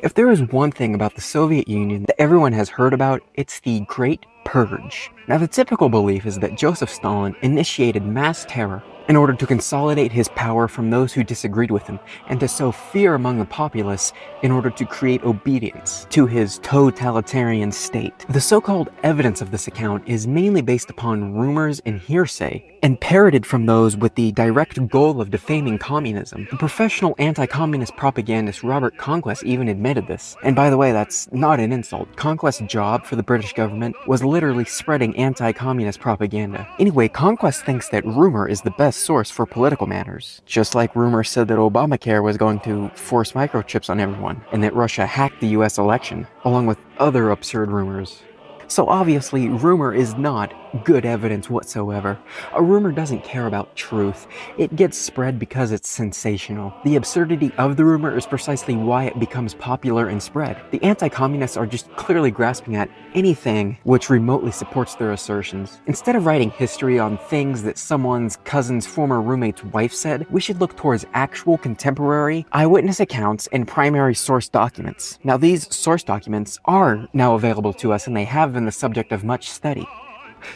If there is one thing about the Soviet Union that everyone has heard about, it's the Great Purge. Now, the typical belief is that Joseph Stalin initiated mass terror in order to consolidate his power from those who disagreed with him and to sow fear among the populace in order to create obedience to his totalitarian state. The so-called evidence of this account is mainly based upon rumors and hearsay and parroted from those with the direct goal of defaming communism. The professional anti-communist propagandist Robert Conquest even admitted this. And by the way, that's not an insult. Conquest's job for the British government was literally spreading anti-communist propaganda. Anyway, Conquest thinks that rumor is the best source for political matters. Just like rumor said that Obamacare was going to force microchips on everyone, and that Russia hacked the US election, along with other absurd rumors. So obviously, rumor is not good evidence whatsoever. A rumor doesn't care about truth. It gets spread because it's sensational. The absurdity of the rumor is precisely why it becomes popular and spread. The anti-communists are just clearly grasping at anything which remotely supports their assertions. Instead of writing history on things that someone's cousin's former roommate's wife said, we should look towards actual contemporary eyewitness accounts and primary source documents. Now these source documents are now available to us and they have been the subject of much study.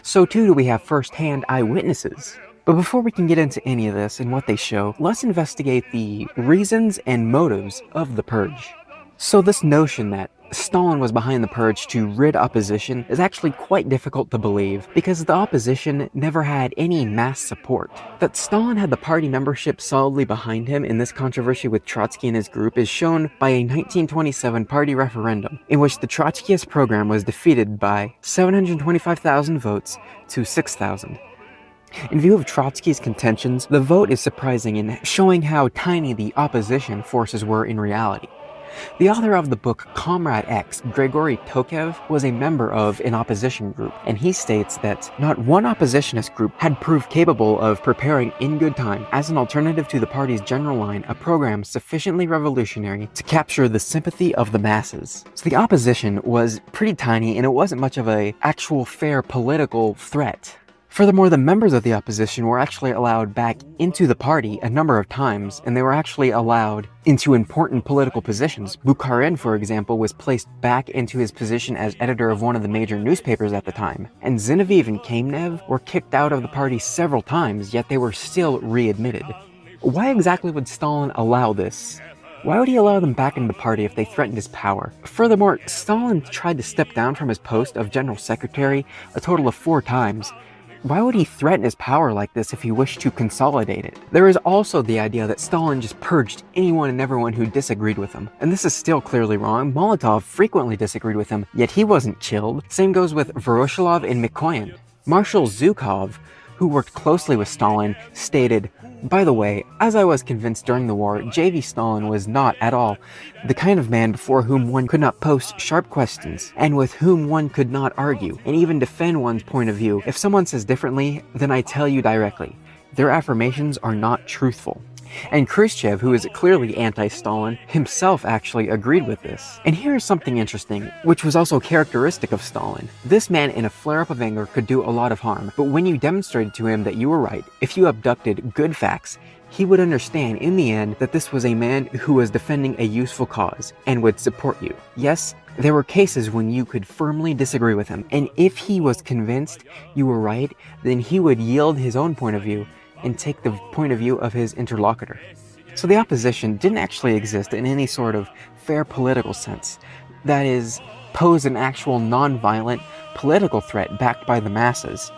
So too do we have first-hand eyewitnesses. But before we can get into any of this and what they show, let's investigate the reasons and motives of the purge. So this notion that Stalin was behind the purge to rid opposition is actually quite difficult to believe because the opposition never had any mass support. That Stalin had the party membership solidly behind him in this controversy with Trotsky and his group is shown by a 1927 party referendum in which the Trotskyist program was defeated by 725,000 votes to 6,000. In view of Trotsky's contentions, the vote is surprising in showing how tiny the opposition forces were in reality. The author of the book Comrade X, Grigory Tokayev, was a member of an opposition group, and he states that not one oppositionist group had proved capable of preparing in good time, as an alternative to the party's general line, a program sufficiently revolutionary to capture the sympathy of the masses. So the opposition was pretty tiny, and it wasn't much of a actual fair political threat. Furthermore, the members of the opposition were actually allowed back into the party a number of times, and they were actually allowed into important political positions. Bukharin, for example, was placed back into his position as editor of one of the major newspapers at the time, and Zinoviev and Kamenev were kicked out of the party several times, yet they were still readmitted. Why exactly would Stalin allow this? Why would he allow them back into the party if they threatened his power? Furthermore, Stalin tried to step down from his post of general secretary a total of four times, why would he threaten his power like this if he wished to consolidate it? There is also the idea that Stalin just purged anyone and everyone who disagreed with him. And this is still clearly wrong. Molotov frequently disagreed with him, yet he wasn't chilled. Same goes with Voroshilov and Mikoyan. Marshal Zhukov, who worked closely with Stalin, stated, by the way, as I was convinced during the war, J.V. Stalin was not at all the kind of man before whom one could not post sharp questions, and with whom one could not argue, and even defend one's point of view. If someone says differently, then I tell you directly, their affirmations are not truthful. And Khrushchev, who is clearly anti-Stalin, himself actually agreed with this. And here's something interesting, which was also characteristic of Stalin. This man in a flare-up of anger could do a lot of harm, but when you demonstrated to him that you were right, if you abducted good facts, he would understand in the end that this was a man who was defending a useful cause and would support you. Yes, there were cases when you could firmly disagree with him, and if he was convinced you were right, then he would yield his own point of view and take the point of view of his interlocutor. So the opposition didn't actually exist in any sort of fair political sense. That is, pose an actual non-violent political threat backed by the masses.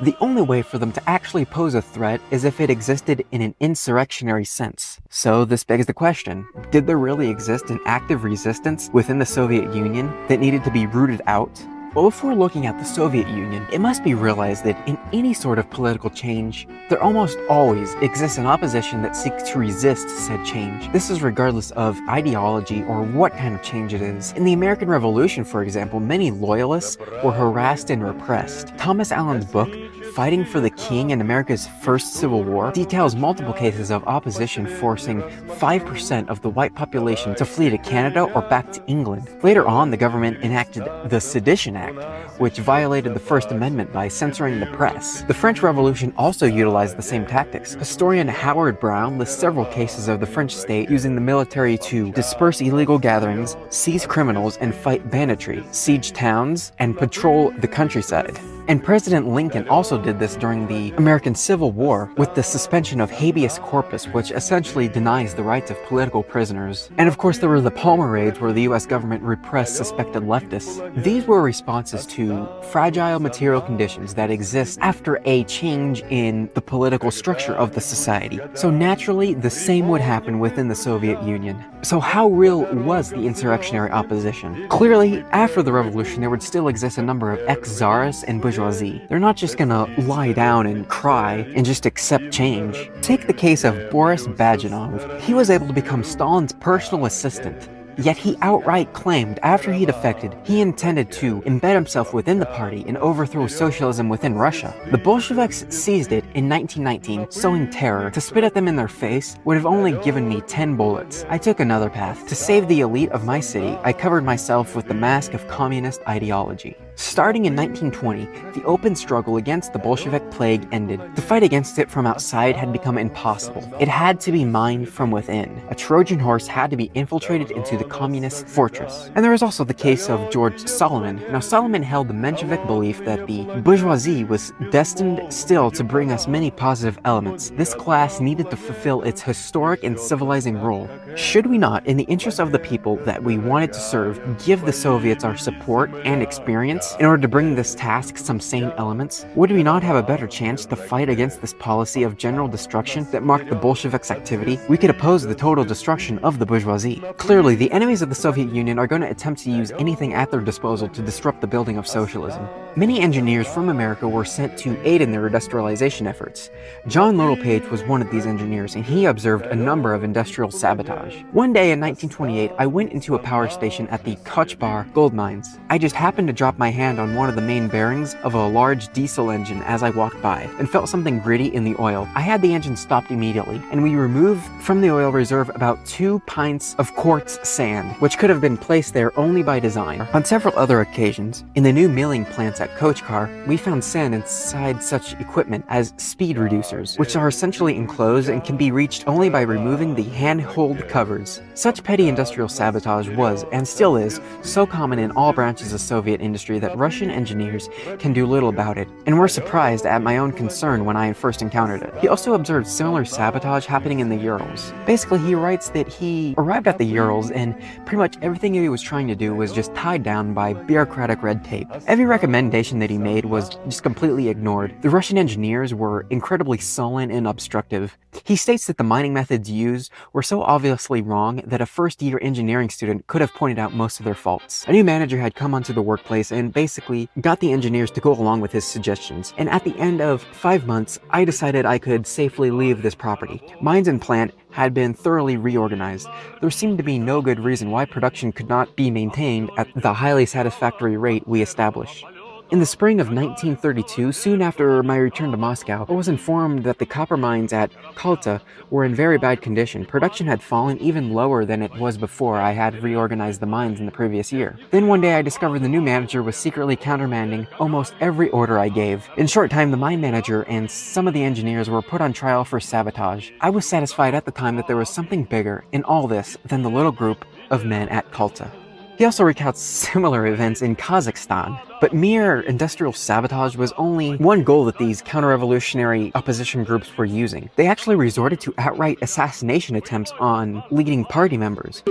The only way for them to actually pose a threat is if it existed in an insurrectionary sense. So this begs the question, did there really exist an active resistance within the Soviet Union that needed to be rooted out? Well, before looking at the Soviet Union, it must be realized that in any sort of political change, there almost always exists an opposition that seeks to resist said change. This is regardless of ideology or what kind of change it is. In the American Revolution, for example, many loyalists were harassed and repressed. Thomas Allen's book, Fighting for the King in America's first Civil War details multiple cases of opposition forcing 5% of the white population to flee to Canada or back to England. Later on, the government enacted the Sedition Act, which violated the First Amendment by censoring the press. The French Revolution also utilized the same tactics. Historian Howard Brown lists several cases of the French state using the military to disperse illegal gatherings, seize criminals, and fight banditry, siege towns, and patrol the countryside. And President Lincoln also did this during the American Civil War with the suspension of habeas corpus, which essentially denies the rights of political prisoners. And of course, there were the Palmer raids where the US government repressed suspected leftists. These were responses to fragile material conditions that exist after a change in the political structure of the society. So naturally, the same would happen within the Soviet Union. So how real was the insurrectionary opposition? Clearly, after the revolution, there would still exist a number of ex-czars and bourgeoisie. They're not just gonna lie down and cry and just accept change. Take the case of Boris Bajanov. He was able to become Stalin's personal assistant. Yet he outright claimed after he defected, he intended to embed himself within the party and overthrow socialism within Russia. The Bolsheviks seized it in 1919, sowing terror. To spit at them in their face would have only given me 10 bullets. I took another path. To save the elite of my city, I covered myself with the mask of communist ideology. Starting in 1920, the open struggle against the Bolshevik plague ended. The fight against it from outside had become impossible. It had to be mined from within. A Trojan horse had to be infiltrated into the communist fortress. And there was also the case of George Solomon. Now, Solomon held the Menshevik belief that the bourgeoisie was destined still to bring us many positive elements. This class needed to fulfill its historic and civilizing role. Should we not, in the interest of the people that we wanted to serve, give the Soviets our support and experience in order to bring this task some sane elements, would we not have a better chance to fight against this policy of general destruction that marked the Bolsheviks' activity? We could oppose the total destruction of the bourgeoisie. Clearly, the enemies of the Soviet Union are going to attempt to use anything at their disposal to disrupt the building of socialism. Many engineers from America were sent to aid in their industrialization efforts. John Littlepage was one of these engineers, and he observed a number of industrial sabotage. One day in 1928, I went into a power station at the Kochkar gold mines. I just happened to drop my hand on one of the main bearings of a large diesel engine as I walked by, and felt something gritty in the oil. I had the engine stopped immediately, and we removed from the oil reserve about two pints of quartz sand, which could have been placed there only by design. On several other occasions, in the new milling plants at car, we found sand inside such equipment as speed reducers, which are essentially enclosed and can be reached only by removing the handhold covers. Such petty industrial sabotage was, and still is, so common in all branches of Soviet industry that Russian engineers can do little about it, and were surprised at my own concern when I first encountered it. He also observed similar sabotage happening in the Urals. Basically, he writes that he arrived at the Urals and pretty much everything he was trying to do was just tied down by bureaucratic red tape. Every recommendation that he made was just completely ignored. The Russian engineers were incredibly sullen and obstructive. He states that the mining methods used were so obviously wrong that a first-year engineering student could have pointed out most of their faults. A new manager had come onto the workplace and basically got the engineers to go along with his suggestions. And at the end of five months, I decided I could safely leave this property. Mines and plant had been thoroughly reorganized. There seemed to be no good reason why production could not be maintained at the highly satisfactory rate we established. In the spring of 1932, soon after my return to Moscow, I was informed that the copper mines at Kalata were in very bad condition. Production had fallen even lower than it was before I had reorganized the mines in the previous year. Then one day I discovered the new manager was secretly countermanding almost every order I gave. In short time, the mine manager and some of the engineers were put on trial for sabotage. I was satisfied at the time that there was something bigger in all this than the little group of men at Kalata. He also recounts similar events in Kazakhstan. But mere industrial sabotage was only one goal that these counter-revolutionary opposition groups were using. They actually resorted to outright assassination attempts on leading party members.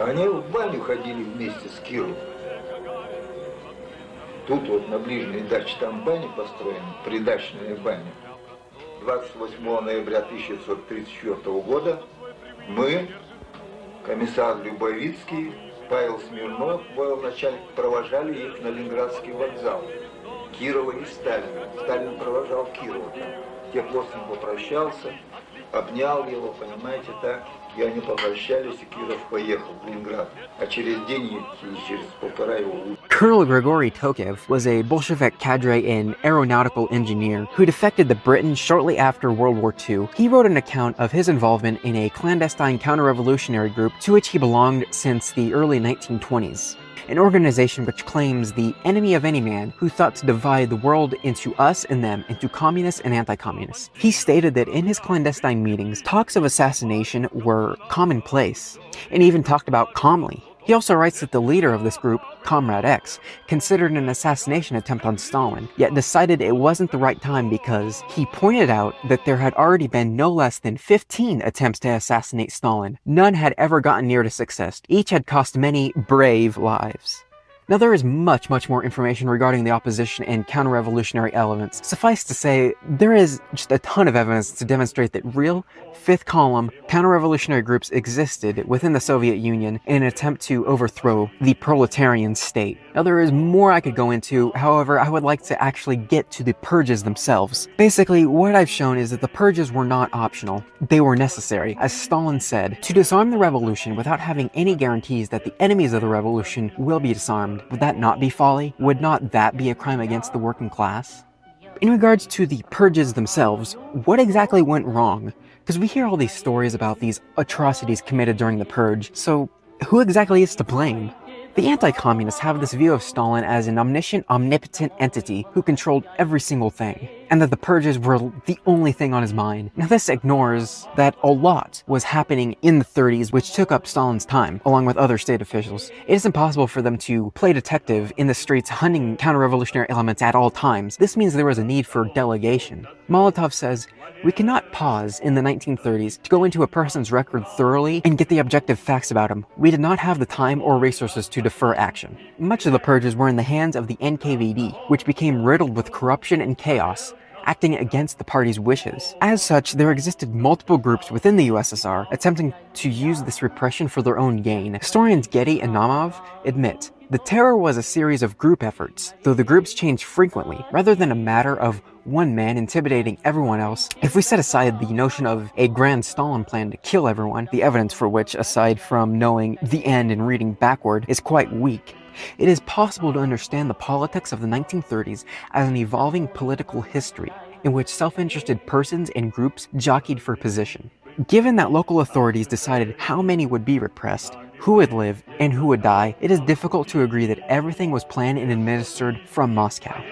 Они в баню ходили вместе с Киром. Тут вот на ближней даче там баня построена, придачная баня. 28 ноября 1934 года мы, комиссар Любовицкий, Павел Смирнов, военачальник, провожали их на Ленинградский вокзал. Кирова и Сталина. Сталин провожал Кирова. С ним попрощался, обнял его, понимаете, так? И они попрощались, и Киров поехал в Ленинград. А через день или через полтора его Colonel Grigory Tokayev was a Bolshevik cadre and aeronautical engineer who defected to Britain shortly after World War II. He wrote an account of his involvement in a clandestine counter-revolutionary group to which he belonged since the early 1920s an organization which claims the enemy of any man who thought to divide the world into us and them, into communists and anti-communists. He stated that in his clandestine meetings, talks of assassination were commonplace, and even talked about calmly. He also writes that the leader of this group, Comrade X, considered an assassination attempt on Stalin, yet decided it wasn't the right time because he pointed out that there had already been no less than 15 attempts to assassinate Stalin. None had ever gotten near to success. Each had cost many brave lives. Now there is much, much more information regarding the opposition and counter-revolutionary elements. Suffice to say, there is just a ton of evidence to demonstrate that real, fifth column, counter-revolutionary groups existed within the Soviet Union in an attempt to overthrow the proletarian state. Now there is more I could go into, however, I would like to actually get to the purges themselves. Basically, what I've shown is that the purges were not optional, they were necessary. As Stalin said, to disarm the revolution without having any guarantees that the enemies of the revolution will be disarmed would that not be folly? Would not that be a crime against the working class? In regards to the purges themselves, what exactly went wrong? Because we hear all these stories about these atrocities committed during the purge, so who exactly is to blame? The anti-communists have this view of Stalin as an omniscient, omnipotent entity who controlled every single thing, and that the purges were the only thing on his mind. Now this ignores that a lot was happening in the 30s which took up Stalin's time, along with other state officials. It is impossible for them to play detective in the streets hunting counter-revolutionary elements at all times. This means there was a need for delegation. Molotov says, we cannot pause in the 1930s to go into a person's record thoroughly and get the objective facts about him. We did not have the time or resources to defer action. Much of the purges were in the hands of the NKVD, which became riddled with corruption and chaos, acting against the party's wishes. As such, there existed multiple groups within the USSR attempting to use this repression for their own gain. Historians Getty and Naumov admit the terror was a series of group efforts, though the groups changed frequently, rather than a matter of one man intimidating everyone else. If we set aside the notion of a grand Stalin plan to kill everyone, the evidence for which, aside from knowing the end and reading backward, is quite weak, it is possible to understand the politics of the 1930s as an evolving political history in which self-interested persons and groups jockeyed for position. Given that local authorities decided how many would be repressed, who would live, and who would die, it is difficult to agree that everything was planned and administered from Moscow.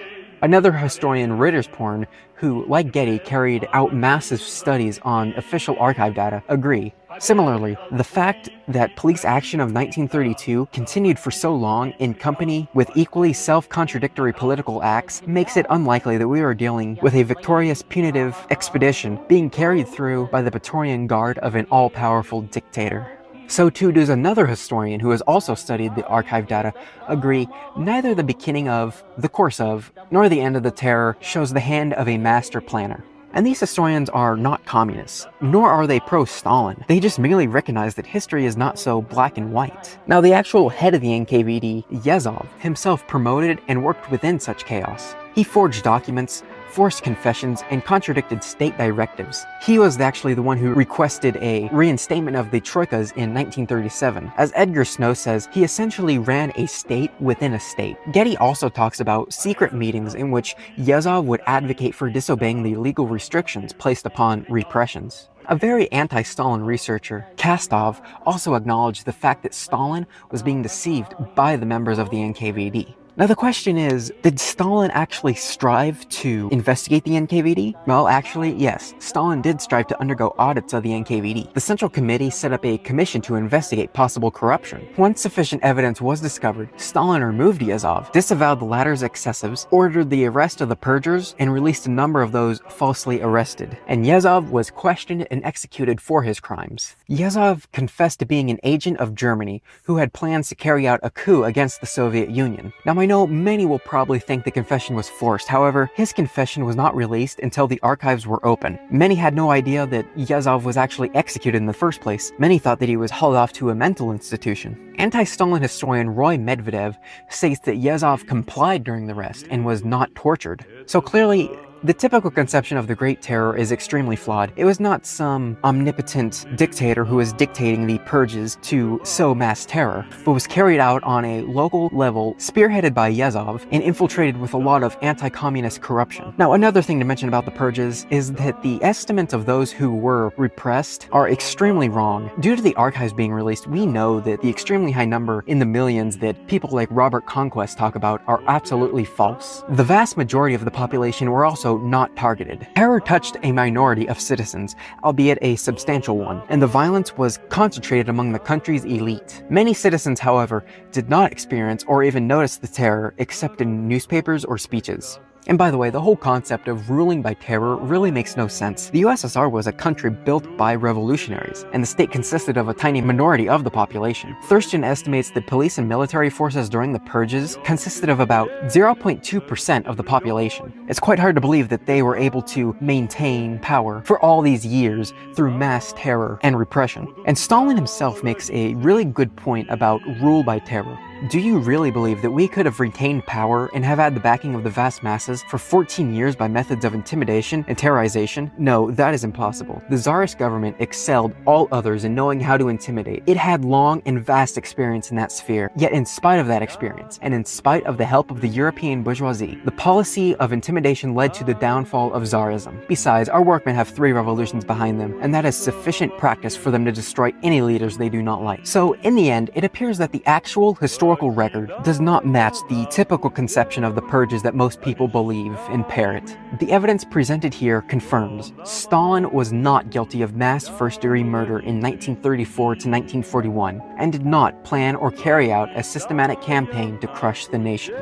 Another historian, Rittersporn, who, like Getty, carried out massive studies on official archive data, agree. Similarly, the fact that police action of 1932 continued for so long in company with equally self-contradictory political acts makes it unlikely that we are dealing with a victorious punitive expedition being carried through by the Praetorian Guard of an all-powerful dictator. So too does another historian who has also studied the archive data agree neither the beginning of, the course of, nor the end of the terror shows the hand of a master planner. And these historians are not communists, nor are they pro-Stalin. They just merely recognize that history is not so black and white. Now, the actual head of the NKVD, Yezhov, himself promoted and worked within such chaos. He forged documents, forced confessions, and contradicted state directives. He was actually the one who requested a reinstatement of the troikas in 1937. As Edgar Snow says, he essentially ran a state within a state. Getty also talks about secret meetings in which Yezhov would advocate for disobeying the legal restrictions placed upon repressions. A very anti-Stalin researcher, Kastov, also acknowledged the fact that Stalin was being deceived by the members of the NKVD. Now the question is, did Stalin actually strive to investigate the NKVD? Well, actually, yes. Stalin did strive to undergo audits of the NKVD. The Central Committee set up a commission to investigate possible corruption. Once sufficient evidence was discovered, Stalin removed Yezhov, disavowed the latter's excessives, ordered the arrest of the purgers, and released a number of those falsely arrested. And Yezhov was questioned and executed for his crimes. Yezhov confessed to being an agent of Germany who had plans to carry out a coup against the Soviet Union. Now, I know many will probably think the confession was forced, however, his confession was not released until the archives were open. Many had no idea that Yezhov was actually executed in the first place. Many thought that he was hauled off to a mental institution. Anti-Stalin historian Roy Medvedev states that Yezhov complied during the arrest and was not tortured. So clearly, The typical conception of the Great Terror is extremely flawed. It was not some omnipotent dictator who was dictating the purges to sow mass terror, but was carried out on a local level, spearheaded by Yezhov, and infiltrated with a lot of anti-communist corruption. Now, another thing to mention about the purges is that the estimates of those who were repressed are extremely wrong. Due to the archives being released, we know that the extremely high number in the millions that people like Robert Conquest talk about are absolutely false. The vast majority of the population were also not targeted. Terror touched a minority of citizens, albeit a substantial one, and the violence was concentrated among the country's elite. Many citizens, however, did not experience or even notice the terror except in newspapers or speeches. And by the way, the whole concept of ruling by terror really makes no sense. The USSR was a country built by revolutionaries, and the state consisted of a tiny minority of the population. Thurston estimates that police and military forces during the purges consisted of about 0.2% of the population. It's quite hard to believe that they were able to maintain power for all these years through mass terror and repression. And Stalin himself makes a really good point about rule by terror. Do you really believe that we could have retained power and have had the backing of the vast masses for 14 years by methods of intimidation and terrorization? No, that is impossible. The Tsarist government excelled all others in knowing how to intimidate. It had long and vast experience in that sphere. Yet in spite of that experience, and in spite of the help of the European bourgeoisie, the policy of intimidation led to the downfall of Tsarism. Besides, our workmen have three revolutions behind them, and that is sufficient practice for them to destroy any leaders they do not like. So in the end, it appears that the actual historical historical record does not match the typical conception of the purges that most people believe and parrot. The evidence presented here confirms Stalin was not guilty of mass first-degree murder in 1934 to 1941 and did not plan or carry out a systematic campaign to crush the nation.